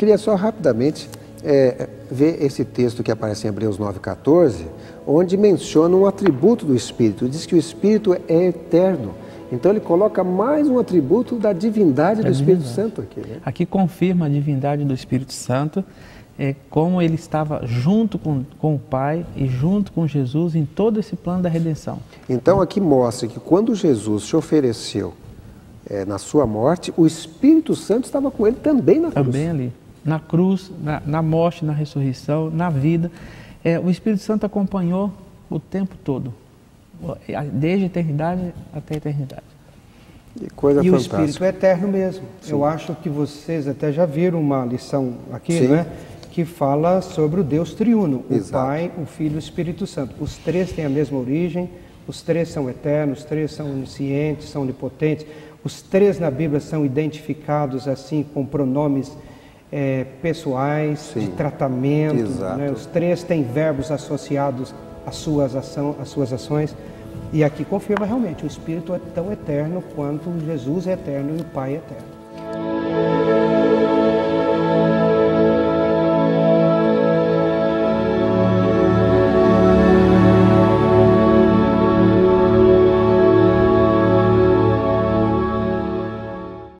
queria só rapidamente é, ver esse texto que aparece em Hebreus 9,14, onde menciona um atributo do Espírito. Diz que o Espírito é eterno. Então ele coloca mais um atributo da divindade do Espírito Santo aqui. Né? Aqui confirma a divindade do Espírito Santo, é, como ele estava junto com, com o Pai e junto com Jesus em todo esse plano da redenção. Então aqui mostra que quando Jesus se ofereceu é, na sua morte, o Espírito Santo estava com ele também na cruz. Também ali. Na cruz, na, na morte, na ressurreição, na vida. É, o Espírito Santo acompanhou o tempo todo desde a eternidade até a eternidade. E, coisa e o Espírito é eterno mesmo. Sim. Eu acho que vocês até já viram uma lição aqui, né? Que fala sobre o Deus triuno, Exato. o Pai, o Filho e o Espírito Santo. Os três têm a mesma origem, os três são eternos, os três são oniscientes, são onipotentes. Os três na Bíblia são identificados assim com pronomes é, pessoais, Sim. de tratamento. Né? Os três têm verbos associados às suas, ação, às suas ações. E aqui confirma realmente, o Espírito é tão eterno quanto Jesus é eterno e o Pai é eterno.